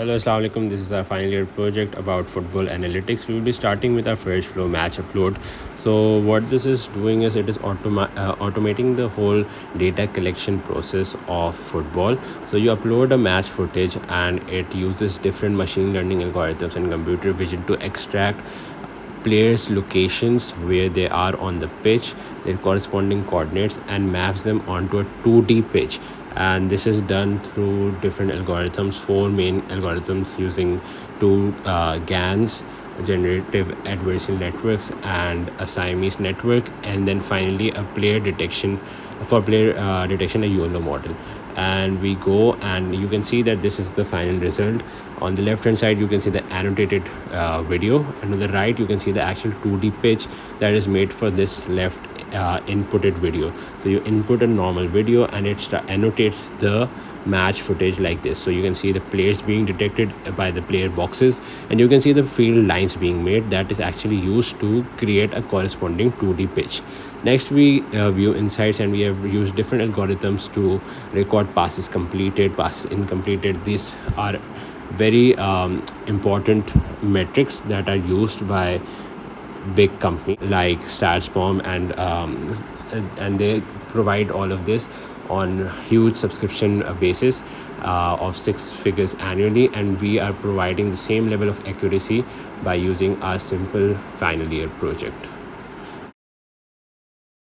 Hello, Assalamualaikum. This is our final year project about football analytics. We will be starting with our first flow match upload. So what this is doing is it is automa- uh, automating the whole data collection process of football. So you upload a match footage and it uses different machine learning algorithms and computer vision to extract players locations where they are on the pitch their corresponding coordinates and maps them onto a 2d pitch and this is done through different algorithms four main algorithms using two uh, gans generative adversarial networks and a siamese network and then finally a player detection for player uh, detection a YOLO model. And we go and you can see that this is the final result. On the left hand side you can see the annotated uh, video and on the right you can see the actual 2d pitch that is made for this left uh, inputted video. So you input a normal video and it annotates the match footage like this. So you can see the players being detected by the player boxes and you can see the field lines being made that is actually used to create a corresponding 2d pitch. Next we uh, view insights and we have used different algorithms to record passes completed passes incompleted. These are very um, important metrics that are used by big company like StatsBomb and um, and they provide all of this on huge subscription basis uh, of six figures annually. And we are providing the same level of accuracy by using our simple final year project